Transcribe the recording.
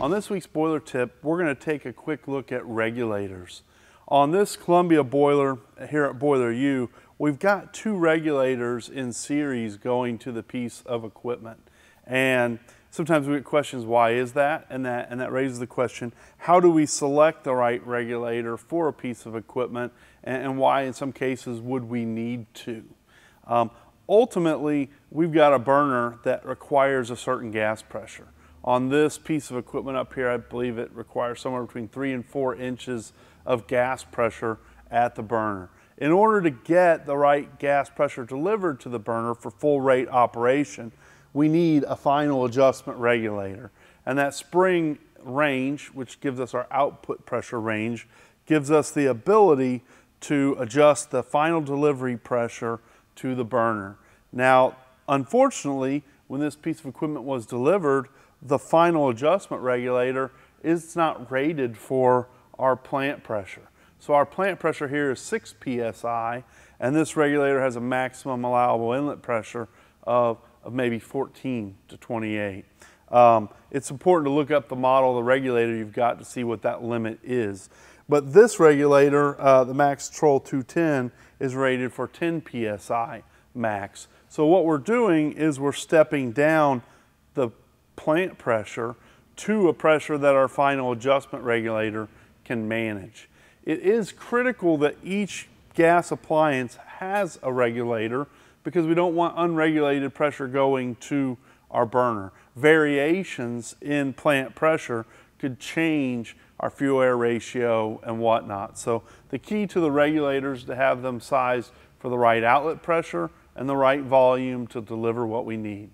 On this week's boiler tip, we're going to take a quick look at regulators. On this Columbia boiler here at Boiler U, we've got two regulators in series going to the piece of equipment. And sometimes we get questions, why is that? And that, and that raises the question, how do we select the right regulator for a piece of equipment? And, and why in some cases would we need to? Um, ultimately, we've got a burner that requires a certain gas pressure. On this piece of equipment up here, I believe it requires somewhere between three and four inches of gas pressure at the burner. In order to get the right gas pressure delivered to the burner for full rate operation, we need a final adjustment regulator. And that spring range, which gives us our output pressure range, gives us the ability to adjust the final delivery pressure to the burner. Now, unfortunately, when this piece of equipment was delivered, the final adjustment regulator is not rated for our plant pressure. So our plant pressure here is 6 psi, and this regulator has a maximum allowable inlet pressure of, of maybe 14 to 28. Um, it's important to look up the model of the regulator you've got to see what that limit is. But this regulator, uh, the Maxitrol 210, is rated for 10 psi max. So what we're doing is we're stepping down the plant pressure to a pressure that our final adjustment regulator can manage. It is critical that each gas appliance has a regulator because we don't want unregulated pressure going to our burner. Variations in plant pressure could change our fuel air ratio and whatnot. So the key to the regulators to have them sized for the right outlet pressure and the right volume to deliver what we need.